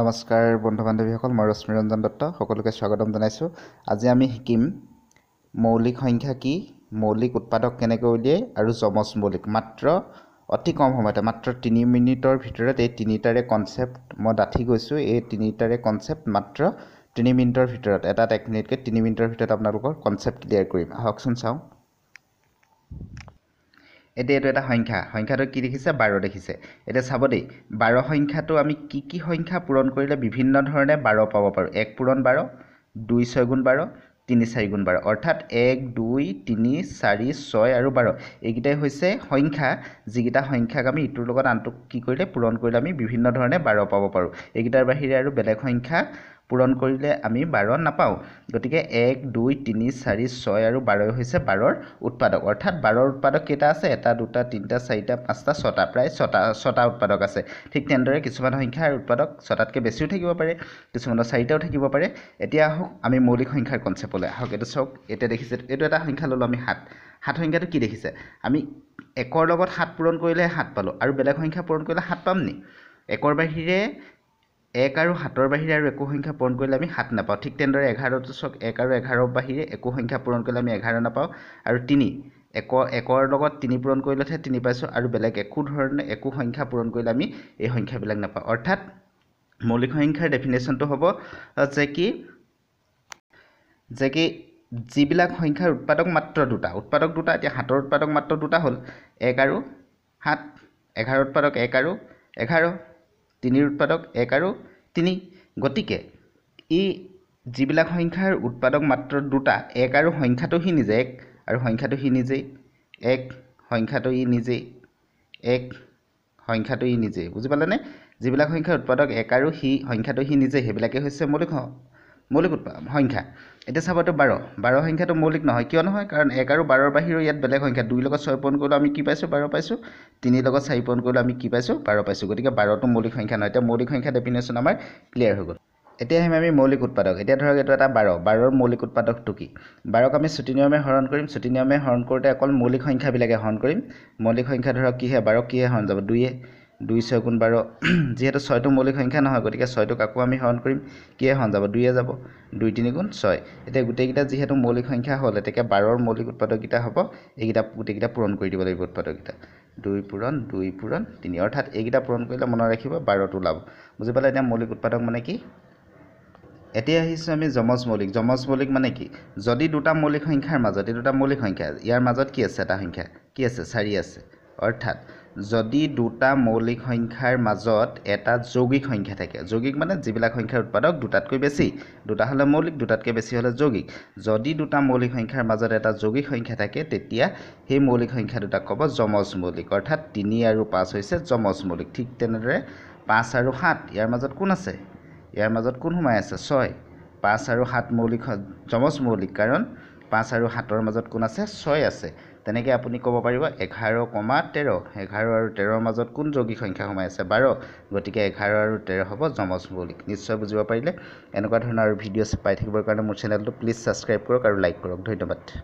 নমস্কাৰ বন্ধু বান্ধৱীসকল মই ৰশ্মি ৰঞ্জন দত্ত সকলোকে স্বাগতম জনাইছোঁ। আজি আমি শিকিম মৌলিক সংখ্যা কি মৌলিক উৎপাদক কেনেকৈ উলিয়াই আৰু যমজ মৌলিক। মাত্ৰ অতি কম সময়তে মাত্ৰ তিনি মিনিটৰ ভিতৰত এই তিনিটাৰে কনচেপ্ট মই ডাঠি গৈছোঁ। এই তিনিটাৰে কনচেপ্ট মাত্ৰ তিনি মিনিটৰ ভিতৰত এটাত এক মিনিটকৈ তিনি মিনিটৰ ভিতৰত আপোনালোকৰ কনচেপ্ট ক্লিয়াৰ কৰিম। আহকচোন চাওঁ। এতিয়া এইটো এটা সংখ্যা। সংখ্যাটো কি দেখিছে? বাৰ দেখিছে। এতিয়া চাব দেই বাৰ সংখ্যাটো আমি কি কি সংখ্যা পূৰণ কৰিলে বিভিন্ন ধৰণে বাৰ পাব পাৰোঁ? এক পূৰণ বাৰ দুই ছয় গুণ বাৰ তিনি চাৰি গুণ বাৰ। অৰ্থাৎ এক দুই তিনি চাৰি ছয় আৰু বাৰ। এইকেইটাই হৈছে সংখ্যা। যিকেইটা সংখ্যাক আমি ইটোৰ লগত আনটোক কি কৰিলে পূৰণ কৰিলে আমি বিভিন্ন ধৰণে বাৰ পাব পাৰোঁ। এইকেইটাৰ বাহিৰে আৰু বেলেগ সংখ্যা পূৰণ কৰিলে আমি বাৰ নাপাওঁ। গতিকে এক দুই তিনি চাৰি ছয় আৰু বাৰই হৈছে বাৰৰ উৎপাদক। অৰ্থাৎ বাৰৰ উৎপাদক কেইটা আছে? এটা দুটা তিনিটা চাৰিটা পাঁচটা ছটা প্ৰায় ছটা ছটা উৎপাদক আছে। ঠিক তেনেদৰে কিছুমান সংখ্যাৰ উৎপাদক ছটাতকৈ বেছিও থাকিব পাৰে কিছুমানৰ চাৰিটাও থাকিব পাৰে। এতিয়া আহক আমি মৌলিক সংখ্যাৰ কনচেপ্টলৈ আহক। এইটো চাওক এতিয়া দেখিছে এইটো এটা সংখ্যা ল'লোঁ আমি সাত। সাত সংখ্যাটো কি দেখিছে? আমি একৰ লগত সাত পূৰণ কৰিলে সাত পালোঁ। আৰু বেলেগ সংখ্যা পূৰণ কৰিলে সাত পাম নি একৰ বাহিৰে এক আৰু সাতৰ বাহিৰে আৰু একো সংখ্যা পূৰণ কৰিলে আমি সাত নাপাওঁ। ঠিক তেনেদৰে এঘাৰটো চাওক এক আৰু এঘাৰৰ বাহিৰে একো সংখ্যা পূৰণ কৰিলে আমি এঘাৰ নাপাওঁ। আৰু তিনি এক একৰ লগত তিনি পূৰণ কৰিলেহে তিনি পাইছোঁ আৰু বেলেগ একো ধৰণে একো সংখ্যা পূৰণ কৰিলে আমি এই সংখ্যাবিলাক নাপাওঁ। অৰ্থাৎ মৌলিক সংখ্যাৰ ডেফিনেশ্যনটো হ'ব যে কি যে কি যিবিলাক সংখ্যাৰ উৎপাদক মাত্ৰ দুটা। উৎপাদক দুটা এতিয়া সাতৰ উৎপাদক মাত্ৰ দুটা হ'ল এক আৰু সাত এঘাৰ উৎপাদক এক আৰু এঘাৰ। তিনিৰ উৎপাদক এক আৰু তিনি। গতিকে ই যিবিলাক সংখ্যাৰ উৎপাদক মাত্ৰ দুটা এক আৰু সংখ্যাটো সি নিজে এক আৰু সংখ্যাটো সি নিজেই এক সংখ্যাটো ই নিজেই এক সংখ্যাটো ই নিজেই বুজি পালেনে? যিবিলাক সংখ্যাৰ উৎপাদক এক আৰু সি সংখ্যাটো সি নিজেই সেইবিলাকেই হৈছে মৌলিক মৌলিক সংখ্যা। এতিয়া চাব বাৰ। বাৰ সংখ্যাটো মৌলিক নহয়। কিয় নহয়? কাৰণ এক আৰু বাৰৰ বাহিৰেও ইয়াত বেলেগ সংখ্যা। দুইৰ লগত ছয় পূৰণ কৰিলেও আমি কি পাইছোঁ? বাৰ পাইছোঁ। তিনিৰ লগত চাৰি পূৰণ কৰিলেও আমি কি পাইছোঁ? বাৰ পাইছোঁ। গতিকে বাৰটো মৌলিক সংখ্যা নহয়। এতিয়া মৌলিক সংখ্যা ডেফিনেশ্যন আমাৰ ক্লিয়াৰ হৈ গ'ল। এতিয়া আহিম আমি মৌলিক উৎপাদক। এতিয়া ধৰক এইটো এটা বাৰ। বাৰৰ মৌলিক উৎপাদকটো কি? বাৰক আমি ছুটি নিয়মে হৰণ কৰিম। ছুটি নিয়মে হৰণ কৰোঁতে অকল মৌলিক সংখ্যাবিলাকে হৰণ কৰিম। মৌলিক সংখ্যা ধৰক কিহে? বাৰক কিহে হৰণ যাব? দুয়ে দুই ছয় গুণ বাৰ। যিহেতু ছয়টো মৌলিক সংখ্যা নহয় গতিকে ছয়টোক আকৌ আমি হৰণ কৰিম। কিহে হৰণ যাব? দুয়ে যাব। দুই তিনি গুণ ছয়। এতিয়া গোটেইকেইটা যিহেতু মৌলিক সংখ্যা হ'ল এতিয়া বাৰৰ মৌলিক উৎপাদককেইটা হ'ব এইকেইটা গোটেইকেইটা পূৰণ কৰি দিব লাগিব উৎপাদককেইটা। দুই পূৰণ দুই পূৰণ তিনি। অৰ্থাৎ এইকেইটা পূৰণ কৰিলে মনত ৰাখিব বাৰটো ওলাব বুজি পালে এতিয়া মৌলিক উৎপাদক মানে কি? এতিয়া আহিছোঁ আমি যমজ মৌলিক। যমজ মৌলিক মানে কি? যদি দুটা মৌলিক সংখ্যাৰ মাজত এই দুটা মৌলিক সংখ্যা ইয়াৰ মাজত কি আছে এটা সংখ্যা? কি আছে? চাৰি আছে। অৰ্থাৎ যদি দুটা মৌলিক সংখ্যাৰ মাজত এটা যৌগিক সংখ্যা থাকে যৌগিক মানে যিবিলাক সংখ্যাৰ উৎপাদক দুটাতকৈ বেছি দুটা হ'লে মৌলিক দুটাতকৈ বেছি হ'লে যৌগিক। যদি দুটা মৌলিক সংখ্যাৰ মাজত এটা যৌগিক সংখ্যা থাকে তেতিয়া সেই মৌলিক সংখ্যা দুটাক ক'ব যমজ মৌলিক অৰ্থাৎ তিনি আৰু পাঁচ হৈছে যমজ মৌলিক। ঠিক তেনেদৰে পাঁচ আৰু সাত ইয়াৰ মাজত কোন আছে? ইয়াৰ মাজত কোন সোমাই আছে? ছয়। পাঁচ আৰু সাত মৌলিক যমজ মৌলিক কাৰণ পাঁচ আৰু সাতৰ মাজত কোন আছে? ছয় আছে। তেনেকৈ আপুনি ক'ব পাৰিব এঘাৰ কমা তেৰ। এঘাৰ আৰু তেৰৰ মাজত কোন যৌগিক সংখ্যা সোমাই আছে? বাৰ। গতিকে এঘাৰ আৰু তেৰ হ'ব যমজ মৌলিক নিশ্চয় বুজিব পাৰিলে। এনেকুৱা ধৰণৰ আৰু ভিডিঅ' পাই থাকিবৰ কাৰণে মোৰ চেনেলটো প্লিজ ছাবস্ক্ৰাইব কৰক আৰু লাইক কৰক। ধন্যবাদ।